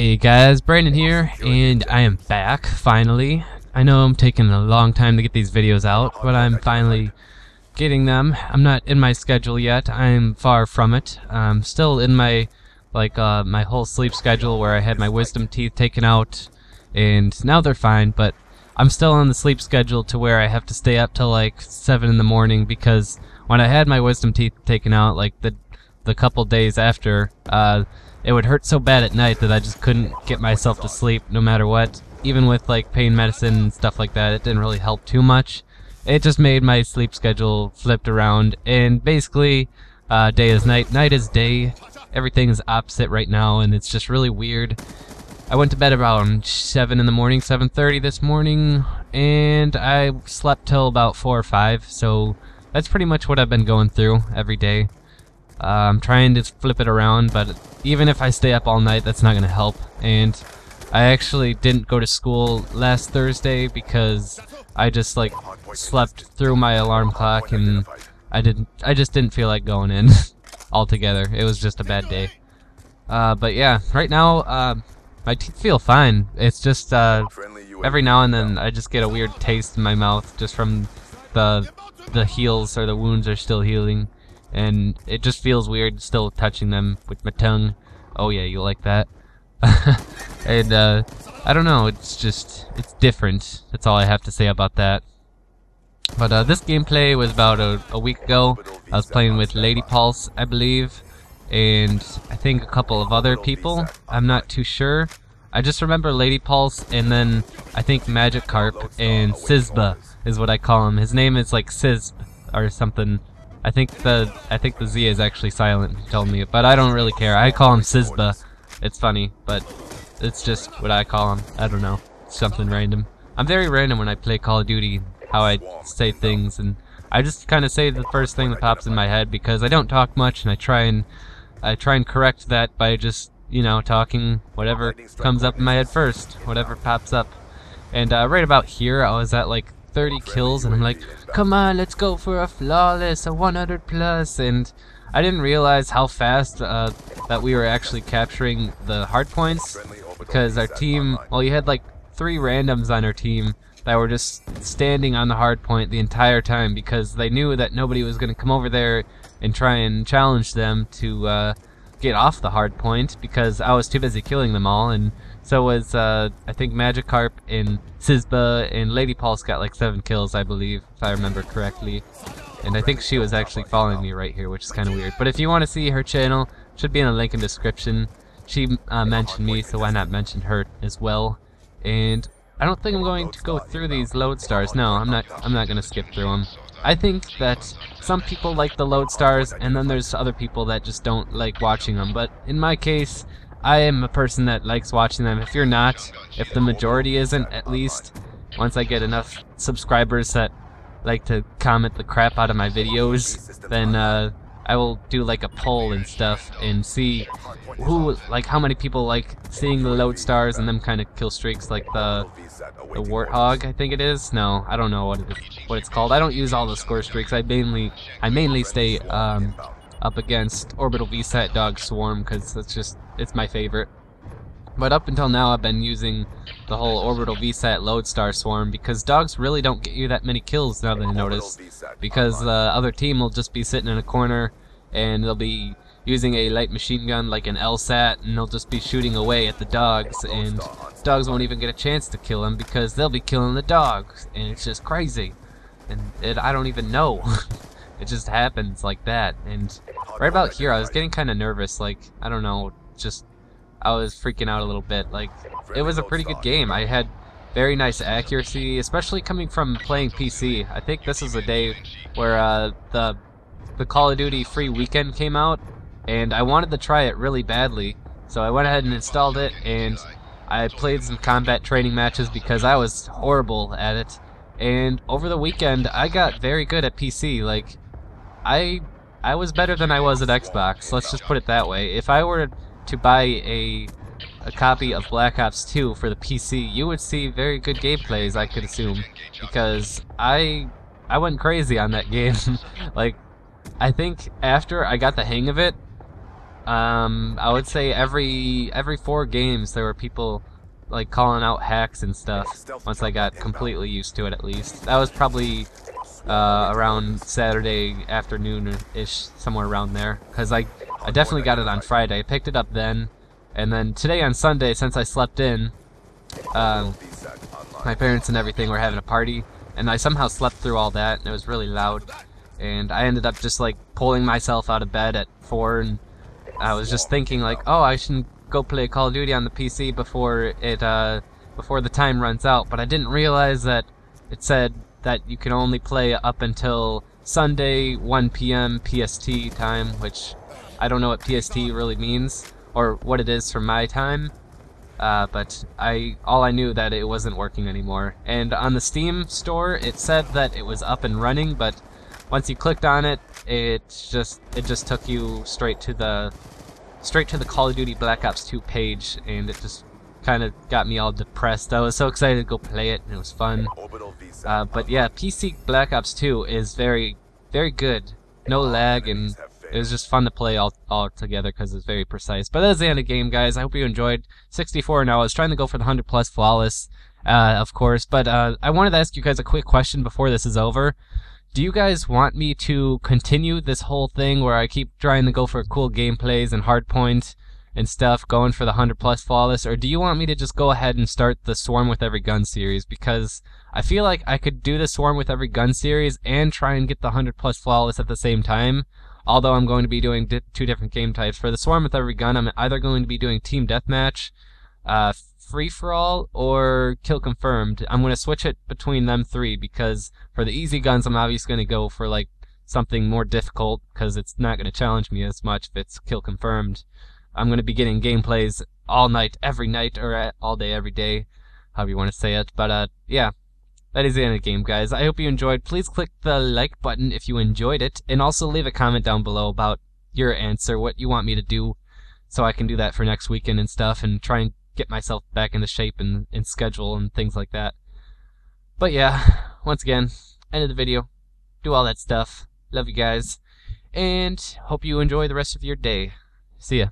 Hey guys, Brandon here, and I am back, finally. I know I'm taking a long time to get these videos out, but I'm finally getting them. I'm not in my schedule yet, I'm far from it. I'm still in my, like, uh, my whole sleep schedule where I had my wisdom teeth taken out, and now they're fine, but I'm still on the sleep schedule to where I have to stay up till like 7 in the morning because when I had my wisdom teeth taken out, like, the, the couple days after, uh, it would hurt so bad at night that I just couldn't get myself to sleep no matter what. Even with like pain medicine and stuff like that, it didn't really help too much. It just made my sleep schedule flipped around and basically uh, day is night, night is day. Everything is opposite right now and it's just really weird. I went to bed about 7 in the morning, 7.30 this morning, and I slept till about 4 or 5, so that's pretty much what I've been going through every day. Uh, I'm trying to flip it around, but even if I stay up all night, that's not going to help. And I actually didn't go to school last Thursday because I just like slept through my alarm clock and I didn't. I just didn't feel like going in altogether. It was just a bad day. Uh, but yeah, right now uh, my teeth feel fine. It's just uh, every now and then I just get a weird taste in my mouth just from the the heals or the wounds are still healing and it just feels weird still touching them with my tongue. Oh yeah, you like that? and uh, I don't know, it's just, it's different. That's all I have to say about that. But uh, this gameplay was about a, a week ago. I was playing with Lady Pulse, I believe, and I think a couple of other people. I'm not too sure. I just remember Lady Pulse, and then I think Magikarp and Sizba is what I call him. His name is like Sizb or something I think the I think the Z is actually silent. He told me, but I don't really care. I call him Sizba. It's funny, but it's just what I call him. I don't know. something random. I'm very random when I play Call of Duty. How I say things, and I just kind of say the first thing that pops in my head because I don't talk much, and I try and I try and correct that by just you know talking whatever comes up in my head first, whatever pops up. And uh, right about here, I was at like 30 kills, and I'm like, come on, let's go for a flawless, a 100 plus, and I didn't realize how fast uh, that we were actually capturing the hard points, because our team, well, you had like three randoms on our team that were just standing on the hard point the entire time because they knew that nobody was going to come over there and try and challenge them to uh, get off the hard point because I was too busy killing them all and so was uh, I think Magikarp and Sizba and Lady Pulse got like seven kills I believe if I remember correctly. And I think she was actually following me right here which is kind of weird. But if you want to see her channel should be in the link in description. She uh, mentioned me so why not mention her as well? And I don't think I'm going to go through these lodestars. No I'm not I'm not gonna skip through them I think that some people like the lodestars, and then there's other people that just don't like watching them. But in my case, I am a person that likes watching them. If you're not, if the majority isn't, at least, once I get enough subscribers that like to comment the crap out of my videos, then uh, I will do like a poll and stuff and see who, like how many people like seeing the lodestars and them kind of kill streaks like the the warthog I think it is. No, I don't know what it is, what it's called. I don't use all the score streaks. I mainly I mainly stay um, up against orbital VSAT dog swarm because it's just it's my favorite. But up until now, I've been using the whole orbital VSAT lodestar swarm because dogs really don't get you that many kills now that I notice. Because the other team will just be sitting in a corner and they'll be using a light machine gun like an LSAT and they'll just be shooting away at the dogs and dogs won't even get a chance to kill them because they'll be killing the dogs and it's just crazy. And it, I don't even know. it just happens like that. And right about here, I was getting kind of nervous. Like, I don't know, just I was freaking out a little bit. Like, it was a pretty good game. I had very nice accuracy, especially coming from playing PC. I think this is a day where uh, the the Call of Duty free weekend came out, and I wanted to try it really badly. So I went ahead and installed it, and I played some combat training matches because I was horrible at it. And over the weekend, I got very good at PC. Like, I I was better than I was at Xbox. Let's just put it that way. If I were to buy a a copy of Black Ops 2 for the PC, you would see very good gameplays, I could assume, because I I went crazy on that game. like, I think after I got the hang of it, Um, I would say every every four games there were people like calling out hacks and stuff. Once I got completely used to it, at least that was probably uh, around Saturday afternoon-ish, somewhere around there. Because I I definitely got it on Friday. I picked it up then, and then today on Sunday, since I slept in, um, my parents and everything were having a party, and I somehow slept through all that, and it was really loud. And I ended up just like pulling myself out of bed at four, and I was just thinking like, oh, I shouldn't go play Call of Duty on the PC before it uh, before the time runs out. But I didn't realize that it said that you can only play up until Sunday 1 p.m. PST time, which I don't know what PST really means or what it is for my time. Uh, but I all I knew that it wasn't working anymore. And on the Steam store, it said that it was up and running, but once you clicked on it, it just it just took you straight to the straight to the Call of Duty Black Ops 2 page, and it just kind of got me all depressed. I was so excited to go play it, and it was fun. Uh, but yeah, PC Black Ops 2 is very, very good. No lag, and it was just fun to play all, all together because it's very precise. But that's the end of the game, guys. I hope you enjoyed. 64 now. I was trying to go for the 100 plus flawless, uh, of course. But uh, I wanted to ask you guys a quick question before this is over. Do you guys want me to continue this whole thing where I keep trying to go for cool gameplays and hardpoint and stuff, going for the 100 plus flawless, or do you want me to just go ahead and start the Swarm with Every Gun series? Because I feel like I could do the Swarm with Every Gun series and try and get the 100 plus flawless at the same time. Although I'm going to be doing di two different game types. For the Swarm with Every Gun, I'm either going to be doing Team Deathmatch, uh, free for all or kill confirmed. I'm going to switch it between them three because for the easy guns, I'm obviously going to go for like something more difficult because it's not going to challenge me as much if it's kill confirmed. I'm going to be getting gameplays all night, every night, or all day, every day, however you want to say it. But uh, yeah, that is the end of the game, guys. I hope you enjoyed. Please click the like button if you enjoyed it, and also leave a comment down below about your answer, what you want me to do, so I can do that for next weekend and stuff, and try and get myself back into shape and, and schedule and things like that. But yeah, once again, end of the video. Do all that stuff. Love you guys. And hope you enjoy the rest of your day. See ya.